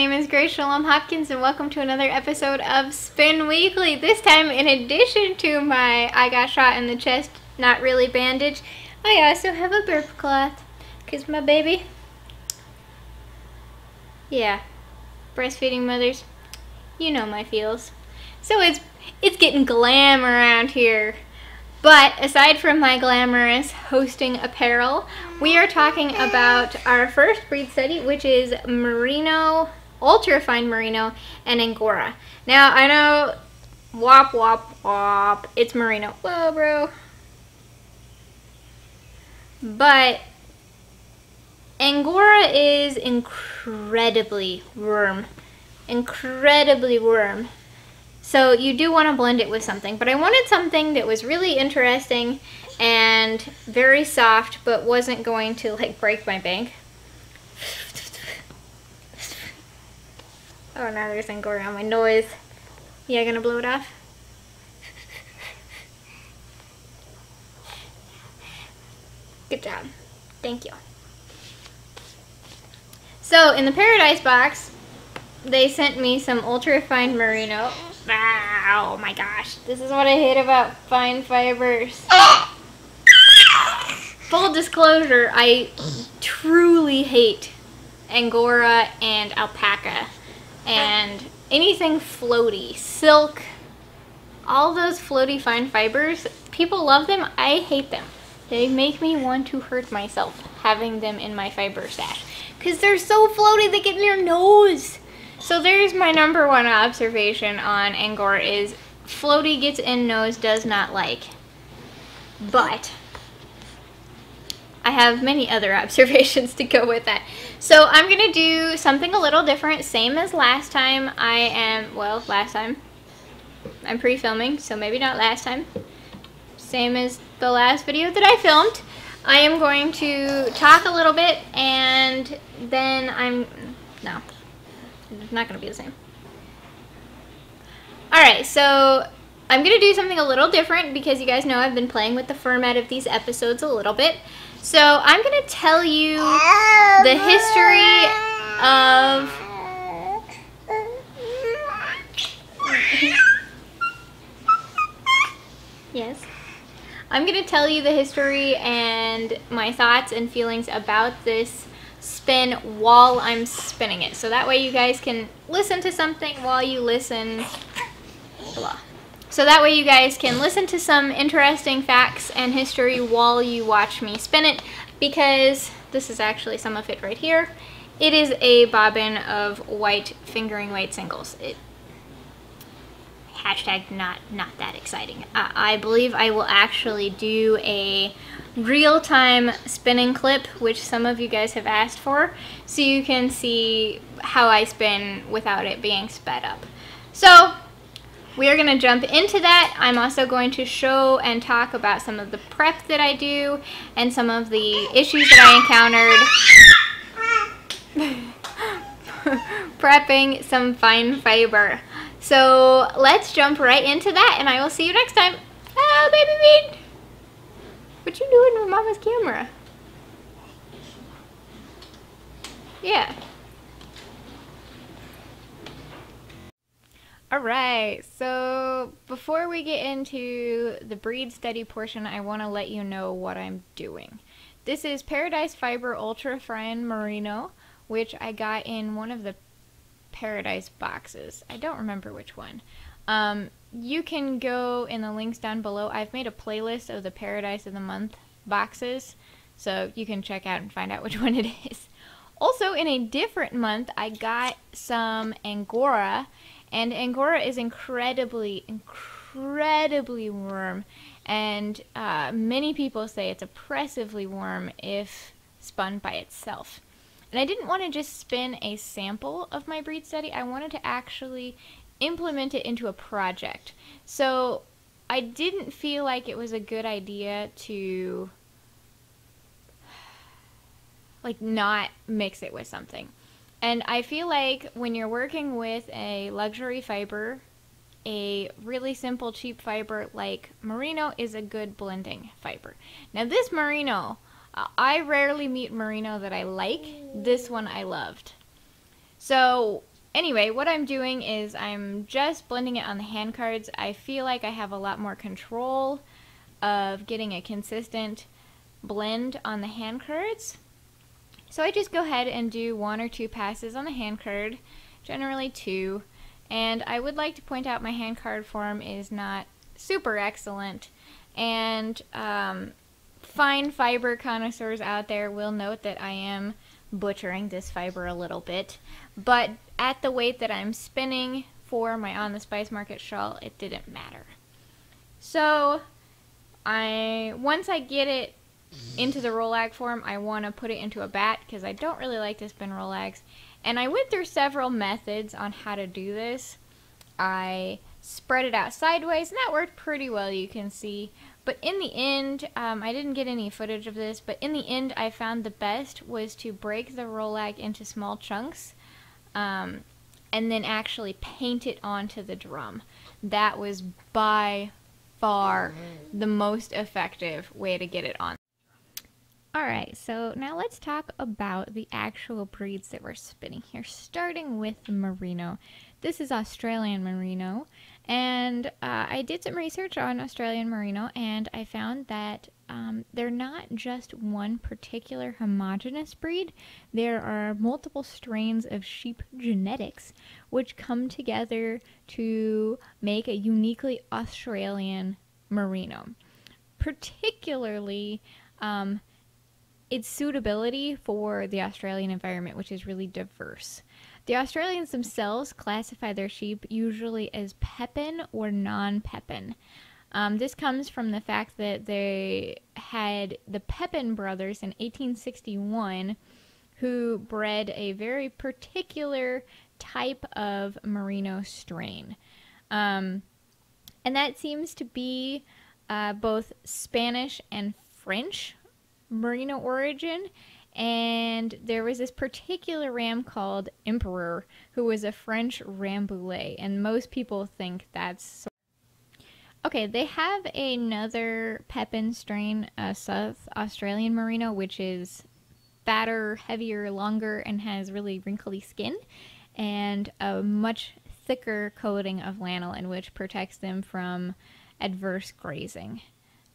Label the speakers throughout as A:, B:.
A: Name is Grace Shalom Hopkins, and welcome to another episode of Spin Weekly. This time, in addition to my I got shot in the chest, not really bandage, I also have a burp cloth. Because my baby, yeah, breastfeeding mothers, you know my feels. So it's it's getting glam around here. But aside from my glamorous hosting apparel, we are talking about our first breed study, which is Merino, ultra fine Merino, and Angora. Now, I know, wop, wop, wop, it's Merino. Whoa, bro. But Angora is incredibly worm. Incredibly worm. So you do want to blend it with something, but I wanted something that was really interesting and very soft, but wasn't going to like break my bank. Oh, now there's Angora on my nose. Yeah, gonna blow it off? Good job. Thank you. So, in the Paradise box, they sent me some ultra fine merino. Ah, oh my gosh. This is what I hate about fine fibers. Full disclosure, I truly hate Angora and alpaca and anything floaty, silk, all those floaty fine fibers. People love them. I hate them. They make me want to hurt myself having them in my fiber stash because they're so floaty they get in your nose. So there's my number one observation on Angora is floaty gets in nose does not like. But I have many other observations to go with that. So I'm going to do something a little different, same as last time. I am, well, last time. I'm pre-filming, so maybe not last time. Same as the last video that I filmed. I am going to talk a little bit and then I'm, no, it's not going to be the same. Alright, so I'm going to do something a little different because you guys know I've been playing with the format of these episodes a little bit. So I'm going to tell you the history of... yes. I'm going to tell you the history and my thoughts and feelings about this spin while I'm spinning it. So that way you guys can listen to something while you listen. Blah. So that way you guys can listen to some interesting facts and history while you watch me spin it because this is actually some of it right here. It is a bobbin of white fingering weight singles. It, hashtag not not that exciting. I believe I will actually do a real-time spinning clip, which some of you guys have asked for, so you can see how I spin without it being sped up. So we are going to jump into that. I'm also going to show and talk about some of the prep that I do and some of the issues that I encountered prepping some fine fiber. So let's jump right into that and I will see you next time. Oh, baby bean! What you doing with mama's camera? Yeah. Alright, so before we get into the breed study portion, I want to let you know what I'm doing. This is Paradise Fiber Ultra Fine Merino, which I got in one of the Paradise boxes. I don't remember which one. Um, you can go in the links down below. I've made a playlist of the Paradise of the Month boxes, so you can check out and find out which one it is. Also, in a different month, I got some Angora and Angora is incredibly, incredibly warm. And uh, many people say it's oppressively warm if spun by itself. And I didn't want to just spin a sample of my breed study. I wanted to actually implement it into a project. So I didn't feel like it was a good idea to like not mix it with something. And I feel like when you're working with a luxury fiber, a really simple, cheap fiber like merino is a good blending fiber. Now this merino, I rarely meet merino that I like. This one I loved. So anyway, what I'm doing is I'm just blending it on the hand cards. I feel like I have a lot more control of getting a consistent blend on the hand cards. So I just go ahead and do one or two passes on the hand card, generally two. And I would like to point out my hand card form is not super excellent. And um, fine fiber connoisseurs out there will note that I am butchering this fiber a little bit. But at the weight that I'm spinning for my On the Spice Market shawl, it didn't matter. So I once I get it into the Rolags form, I want to put it into a bat because I don't really like to spin Rolags. And I went through several methods on how to do this. I spread it out sideways, and that worked pretty well, you can see. But in the end, um, I didn't get any footage of this, but in the end, I found the best was to break the Rolag into small chunks um, and then actually paint it onto the drum. That was by far the most effective way to get it on. Alright, so now let's talk about the actual breeds that we're spinning here, starting with Merino. This is Australian Merino, and uh, I did some research on Australian Merino, and I found that um, they're not just one particular homogenous breed. There are multiple strains of sheep genetics which come together to make a uniquely Australian Merino. Particularly, um, its suitability for the Australian environment, which is really diverse. The Australians themselves classify their sheep usually as Peppin or non Peppin. Um, this comes from the fact that they had the Peppin brothers in 1861 who bred a very particular type of merino strain. Um, and that seems to be uh, both Spanish and French merino origin. And there was this particular ram called Emperor, who was a French Rambouillet, and most people think that's. Okay, they have another Peppin strain, a South Australian Merino, which is fatter, heavier, longer, and has really wrinkly skin, and a much thicker coating of lanolin, which protects them from adverse grazing.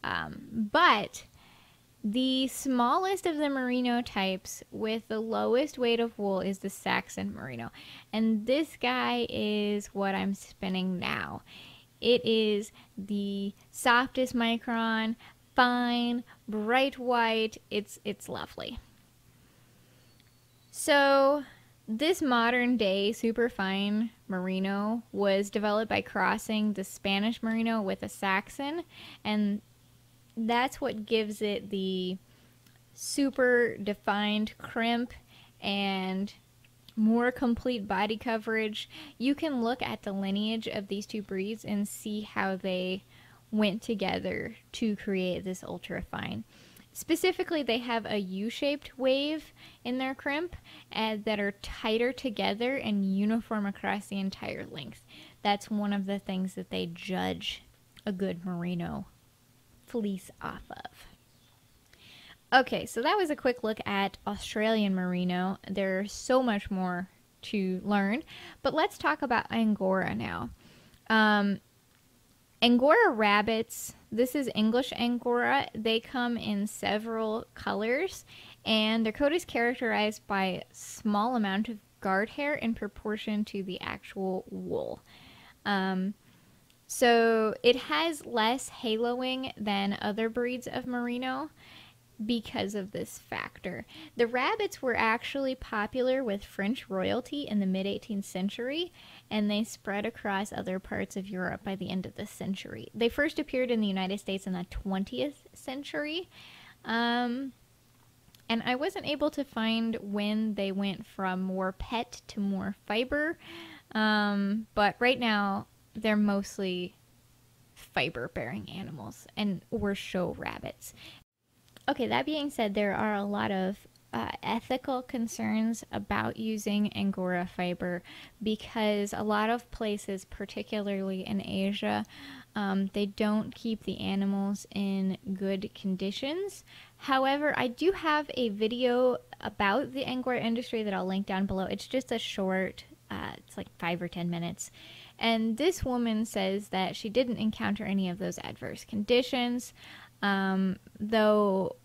A: Um, but the smallest of the merino types with the lowest weight of wool is the Saxon merino. And this guy is what I'm spinning now. It is the softest micron, fine, bright white. It's it's lovely. So, this modern day super fine merino was developed by crossing the Spanish merino with a Saxon and that's what gives it the super defined crimp and more complete body coverage. You can look at the lineage of these two breeds and see how they went together to create this ultra fine. Specifically, they have a U-shaped wave in their crimp uh, that are tighter together and uniform across the entire length. That's one of the things that they judge a good merino fleece off of. Okay, so that was a quick look at Australian Merino. There's so much more to learn, but let's talk about Angora now. Um, Angora rabbits, this is English Angora. They come in several colors, and their coat is characterized by a small amount of guard hair in proportion to the actual wool. Um, so it has less haloing than other breeds of merino because of this factor. The rabbits were actually popular with French royalty in the mid 18th century, and they spread across other parts of Europe by the end of the century. They first appeared in the United States in the 20th century. Um, and I wasn't able to find when they went from more pet to more fiber. Um, but right now, they're mostly fiber bearing animals and we're show rabbits. Okay, that being said, there are a lot of uh, ethical concerns about using Angora fiber because a lot of places, particularly in Asia, um, they don't keep the animals in good conditions. However, I do have a video about the Angora industry that I'll link down below. It's just a short, uh, it's like five or ten minutes. And this woman says that she didn't encounter any of those adverse conditions, um, though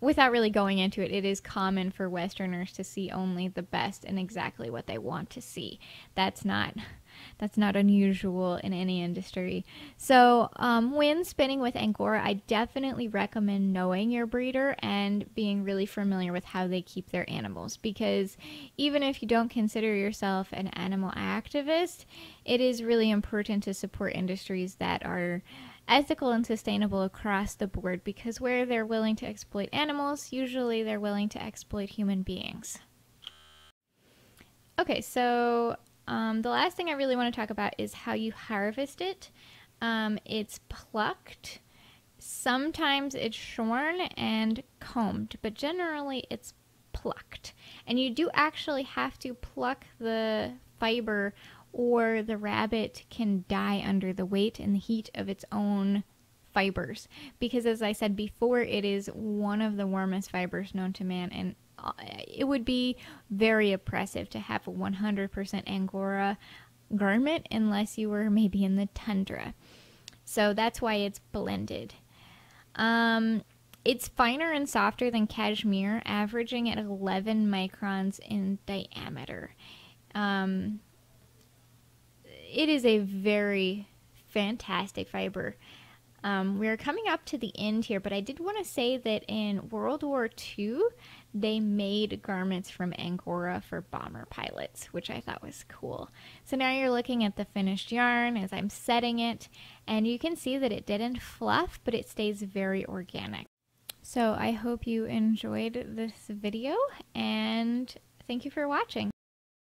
A: without really going into it, it is common for Westerners to see only the best and exactly what they want to see. That's not that's not unusual in any industry. So, um, when spinning with Angora, I definitely recommend knowing your breeder and being really familiar with how they keep their animals because even if you don't consider yourself an animal activist, it is really important to support industries that are ethical and sustainable across the board because where they're willing to exploit animals, usually they're willing to exploit human beings. Okay, so um, the last thing I really want to talk about is how you harvest it. Um, it's plucked. Sometimes it's shorn and combed, but generally it's plucked. And you do actually have to pluck the fiber or the rabbit can die under the weight and the heat of its own fibers because as I said before it is one of the warmest fibers known to man and it would be very oppressive to have a 100% angora garment unless you were maybe in the tundra. So that's why it's blended. Um, it's finer and softer than cashmere averaging at 11 microns in diameter. Um, it is a very fantastic fiber. Um, we're coming up to the end here, but I did want to say that in World War II, they made garments from Angora for bomber pilots, which I thought was cool. So now you're looking at the finished yarn as I'm setting it, and you can see that it didn't fluff, but it stays very organic. So I hope you enjoyed this video, and thank you for watching.